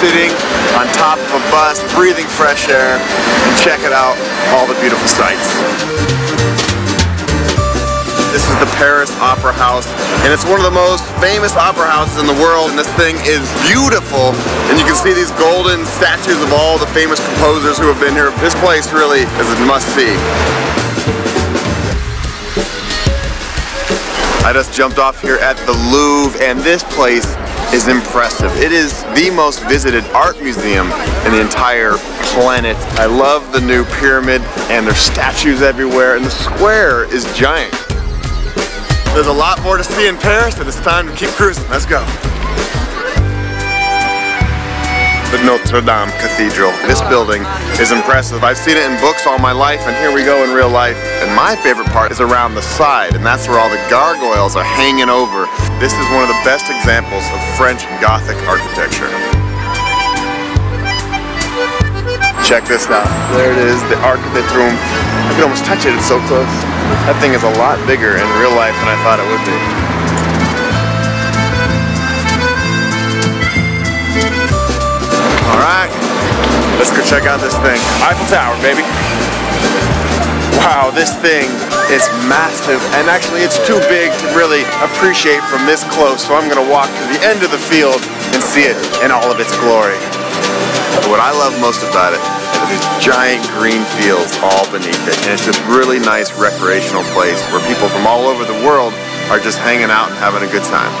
sitting on top of a bus, breathing fresh air, and checking out all the beautiful sights. This is the Paris Opera House, and it's one of the most famous opera houses in the world, and this thing is beautiful. And you can see these golden statues of all the famous composers who have been here. This place really is a must-see. I just jumped off here at the Louvre, and this place is impressive. It is the most visited art museum in the entire planet. I love the new pyramid, and there's statues everywhere, and the square is giant. There's a lot more to see in Paris, and it's time to keep cruising. Let's go. The Notre Dame Cathedral. This building is impressive. I've seen it in books all my life, and here we go in real life. And my favorite part is around the side, and that's where all the gargoyles are hanging over. This is one of the best examples of French Gothic architecture. Check this out. There it is, the Arc de Triomphe. I can almost touch it, it's so close. That thing is a lot bigger in real life than I thought it would be. Let's go check out this thing. Eiffel Tower, baby. Wow, this thing is massive, and actually it's too big to really appreciate from this close, so I'm gonna walk to the end of the field and see it in all of its glory. But what I love most about it are these giant green fields all beneath it. And it's this really nice recreational place where people from all over the world are just hanging out and having a good time.